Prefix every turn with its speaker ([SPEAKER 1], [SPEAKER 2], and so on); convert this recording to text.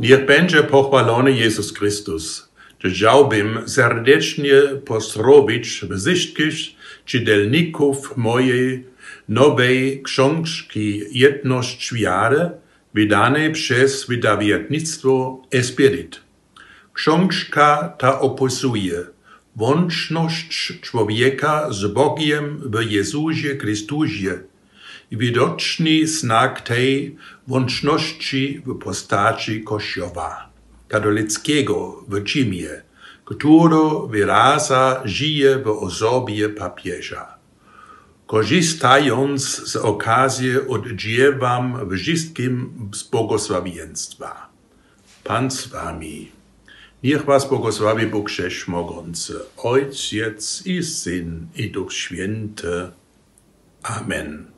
[SPEAKER 1] Niech będzie pochwalony Jezus Chrystus. Chciałbym serdecznie pozdrowić wszystkich czytelników mojej nowej książki Jedność wiary, wydanej przez wydawnictwo Espirit. Książka ta opisuje łączność człowieka z Bogiem w Jezusie Chrystusie i widoczny znak tej łączności w postaci Kościoła katolickiego w Rzymie, który wyraza żyje w osobie papieża. Korzystając z okazji oddziewam wszystkim z błogosławieństwa. Pan z wami. Niech was błogosławi Bóg Wszechmogący, Ojciec i Syn i Duch Święty. Amen.